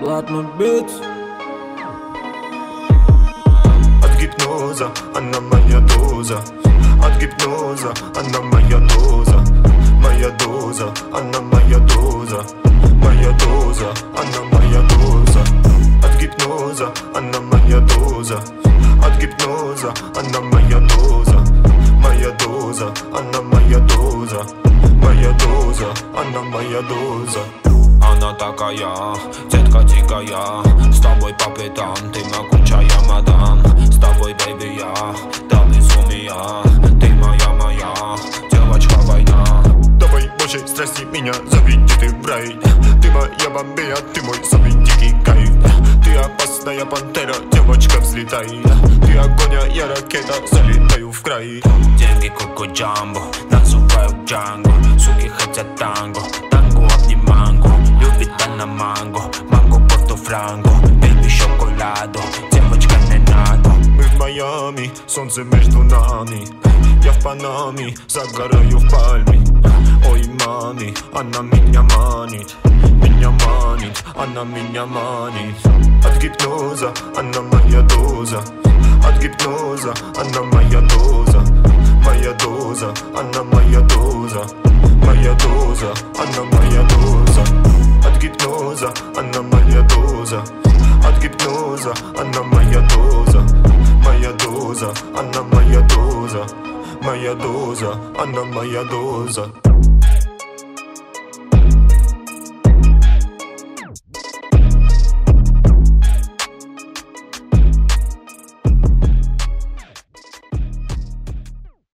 Ладно, бит От гипноза, она моя доза От гипноза, она моя доза Моя доза, она моя доза Моя доза, она моя доза От гипноза, она моя доза От гипноза, она моя доза Моя доза, она моя доза Моя доза, она моя доза Она такая, детка дикая С тобой по пятам, ты могучая мадам С тобой, бэйби, я до безумия Ты моя, моя, девочка война Давай, боже, страсти меня, заведи ты в рай Ты моя бомбея, ты мой самый дикий кайф Ты опасная пантера, девочка взлетай Ты огонь, а я ракета, залетаю в край Деньги коко джамбо, называют джанго она манго, манго порто франго Бэйби шоколадо, девочка не надо Мы в Майами, солнце между нами Я в Панаме, загораю в пальме Ой, мами, она меня манит Меня манит, она меня манит От гипноза, она моя доза От гипноза, она моя доза Моя доза, она моя доза Моя доза, она моя доза доза, она моя доза Моя доза, она моя доза